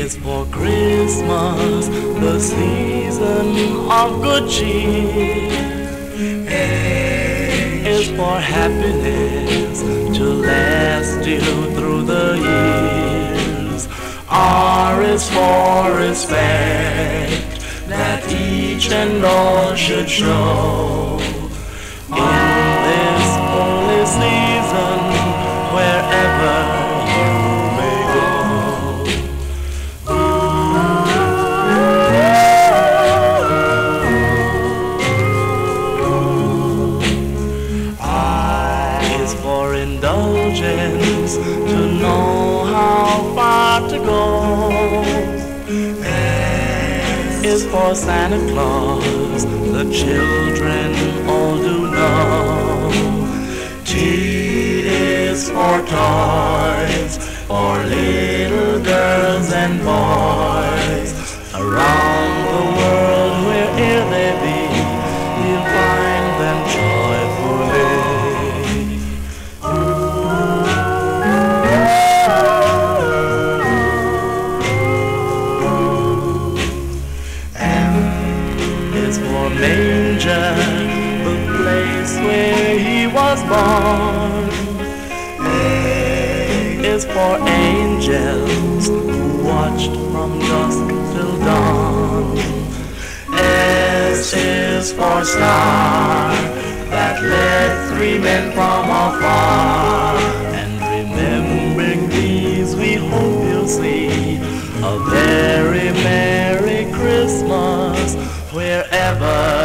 It's for Christmas, the season of good cheer. It's for happiness to last you through the years. R is for respect that each and all should show. R indulgence to know how far to go. S is for Santa Claus, the children all do know. T is for toys, for little girls and boys. Around a manger, the place where he was born. A is for angels who watched from dusk till dawn. S is for star that led three men from afar. And remembering these, we hope you'll see a forever.